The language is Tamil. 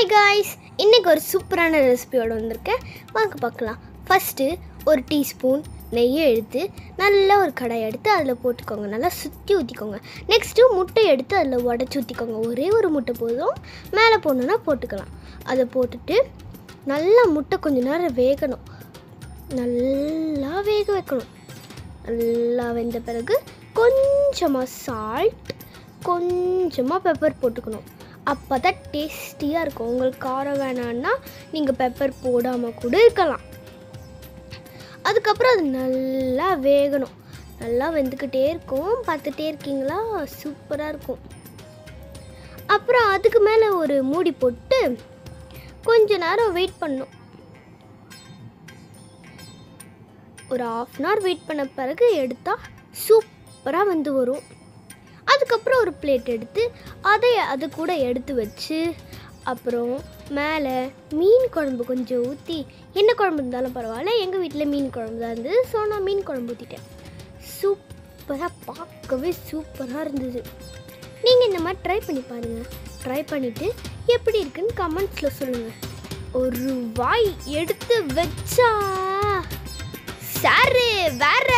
ஹாய் காய்ஸ் இன்றைக்கி ஒரு சூப்பரான ரெசிபியோடு வந்திருக்கேன். வாங்க பார்க்கலாம். ஃபஸ்ட்டு ஒரு டீஸ்பூன் நெய்யை எடுத்து நல்லா ஒரு கடாய் எடுத்து அதில் போட்டுக்கோங்க. நல்லா சுற்றி ஊற்றிக்கோங்க நெக்ஸ்ட்டு முட்டை எடுத்து அதில் உடச்சி ஊற்றிக்கோங்க ஒரே ஒரு முட்டை போதும். மேலே போடணுன்னா போட்டுக்கலாம். அதை போட்டுட்டு நல்லா முட்டை கொஞ்ச நேரம் வேகணும். நல்லா வேக வைக்கணும். நல்லா வெந்த பிறகு கொஞ்சமாக சால்ட் கொஞ்சமாக பெப்பர் போட்டுக்கணும். அப்போ தான் டேஸ்டியாக இருக்கும். உங்களுக்கு காரம் வேணான்னா நீங்கள் பெப்பர் போடாமல் கூட இருக்கலாம். அதுக்கப்புறம் அது நல்லா வேகணும். நல்லா வெந்துக்கிட்டே இருக்கும். பார்த்துட்டே இருக்கீங்களா? சூப்பராக இருக்கும். அப்புறம் அதுக்கு மேலே ஒரு மூடி போட்டு கொஞ்ச நேரம் வெயிட் பண்ணும் ஒரு ஆஃப் அன் ஹவர் வெயிட் பண்ண பிறகு எடுத்தால் சூப்பராக வந்து வரும். அதுக்கப்புறம் ஒரு பிளேட் எடுத்து அதை அது கூட எடுத்து வச்சு அப்புறம் மேலே மீன் குழம்பு கொஞ்சம் ஊற்றி என்ன குழம்பு இருந்தாலும் பரவாயில்ல. எங்கள் வீட்டில் மீன் குழம்பு தான் இருந்தது. ஸோ நான் மீன் குழம்பு ஊற்றிட்டேன் சூப்பராக பார்க்கவே சூப்பராக இருந்தது. நீங்கள் இந்த மாதிரி ட்ரை பண்ணி பாருங்கள் ட்ரை பண்ணிவிட்டு எப்படி இருக்குன்னு கமெண்ட்ஸில் சொல்லுங்கள் ஒரு வாய் எடுத்து வச்சா சாரு வேற